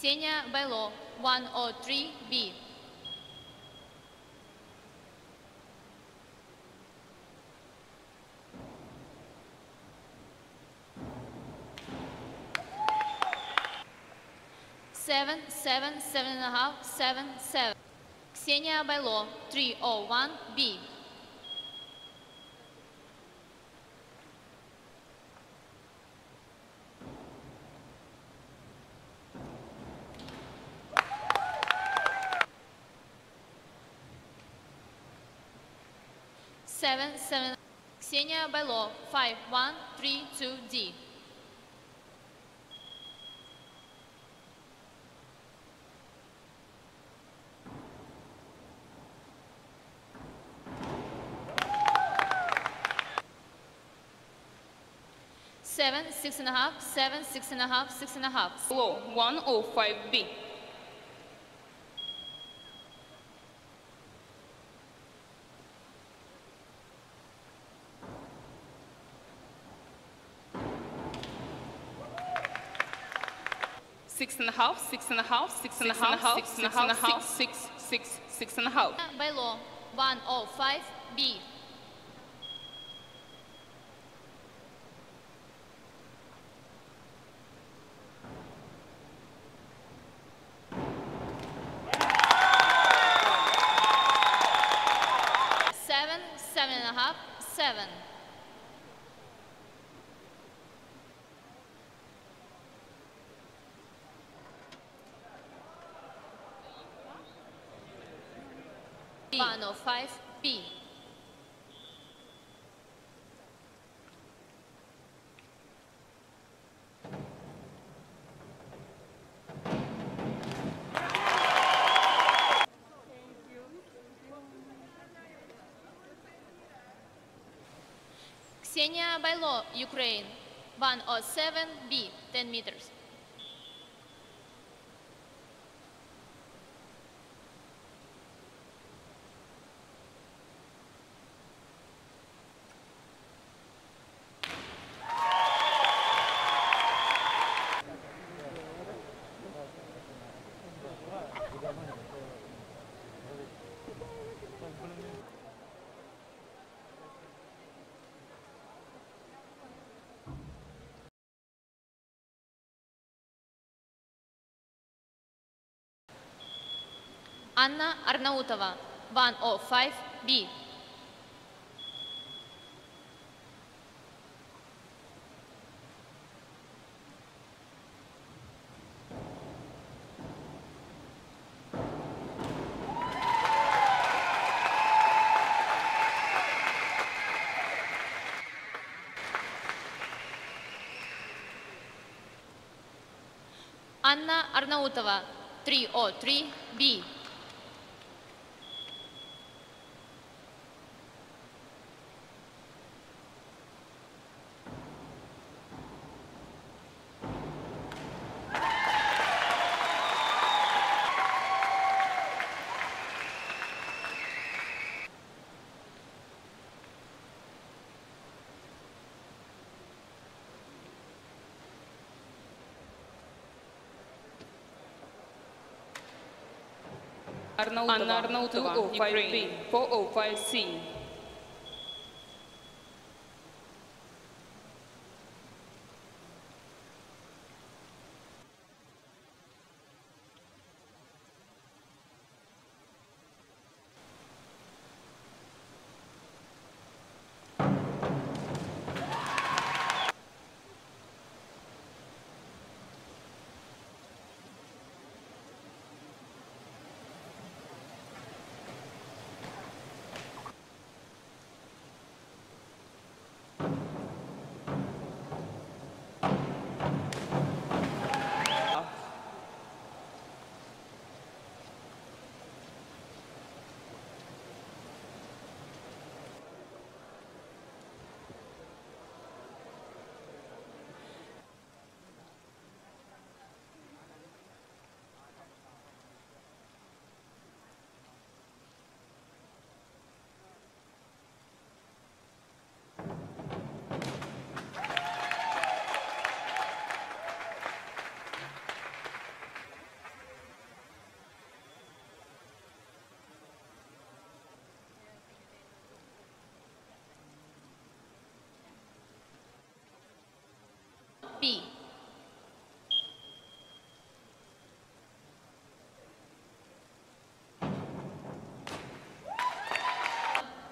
Ksenia Bailo, 103B. Seven, seven, seven and a half, seven, seven. Ksenia Bailo, 301B. Seven, seven. Ksenia Bailo, 5132D. Seven, six and a half, seven, six and a half, six and a half. Low 105B. Six and a half, six and a half, six and a half, six and a half, six, six, six and a half. Uh, Bailo, 105B. Seven, seven and a half, seven. One oh five B. Ksenia Bailo, Ukraine. 107B, 10 meters. Анна Арнаутова, 105B. Анна Арнаутова, 303B. Anna Arnautova, Ukraine. 405C.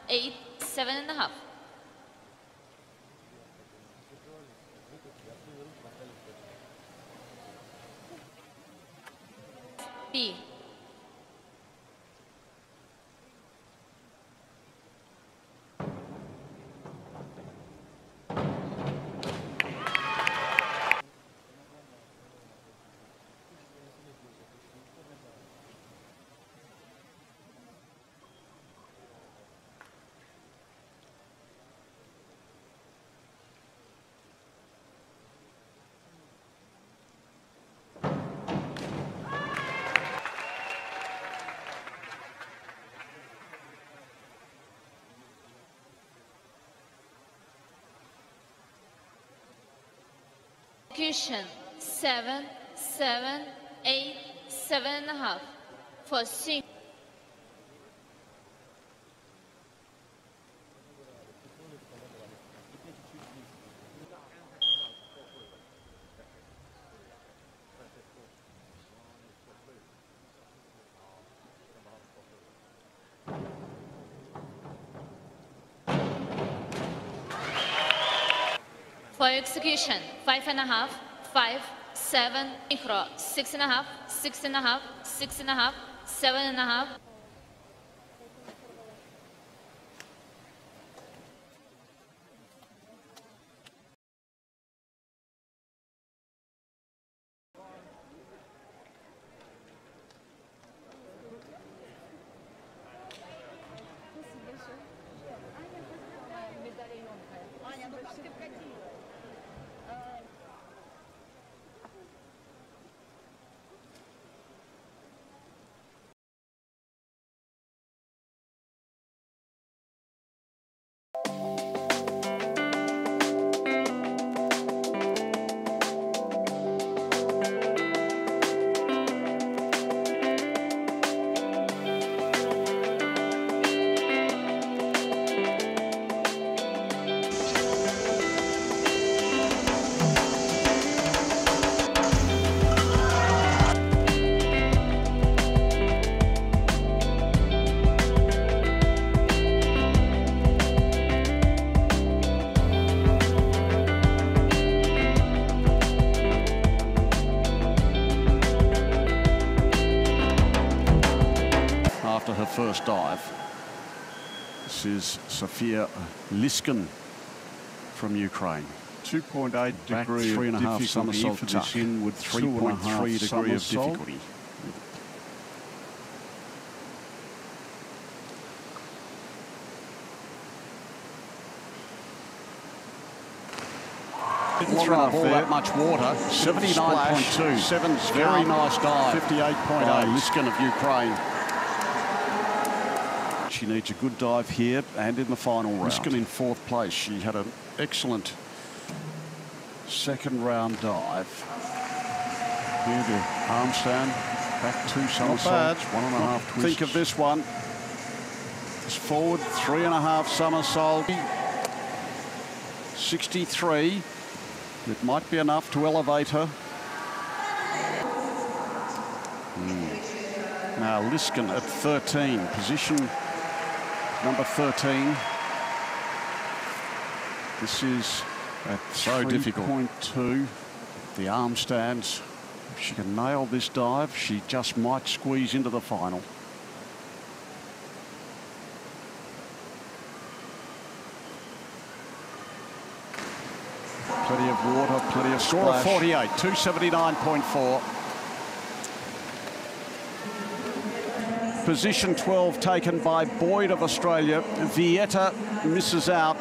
Eight, seven and a half. B. Execution seven, seven, eight, seven and a half for sing. For execution, five and a half, five, seven, six and a half, six and a half, six and a half, seven and a half. First dive. This is Sofiia Lyskun from Ukraine. 2.8 Back degree three and of half difficulty somersault for this in with Three and a half 2.3 degree of difficulty. Didn't throw a ball there. that much water. 79.2. Seven Very nice dive. 58.8. Lyskun of Ukraine. She needs a good dive here and in the final round. Lyskun in fourth place. She had an excellent second round dive. Here the arm stand. Back two somersaults. One Not- twists. Think of this one. It's forward, three and a half somersault. 63. It might be enough to elevate her. Hmm. Now Lyskun at 13, position number 13. This is at So difficult. 3.2. The arm stands. If she can nail this dive, she just might squeeze into the final. Plenty of water, plenty of score of 48, 279.4. Position 12 taken by Boyd of Australia. Vieta misses out